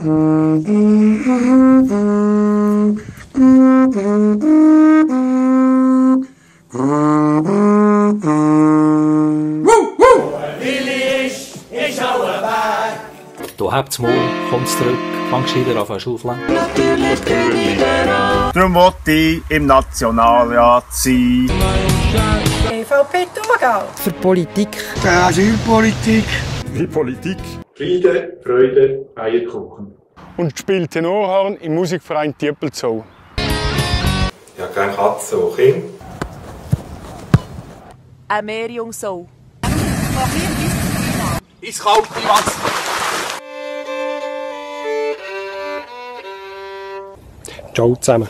Du habt's mal, kommt's zurück, fangst wieder an schaufeln. Darum wollte ich im Nationalrat sein. EVP Thurgau. Für Politik. Asylpolitik. Wie Politik. Friede, Freude, Eierkuchen. Und spielt Tenorhorn im Musikverein Tiepelzau. Ja, keine Katze, auch Kind. Eine Meerjungsow. Ins kalte Wasser! Ciao zusammen.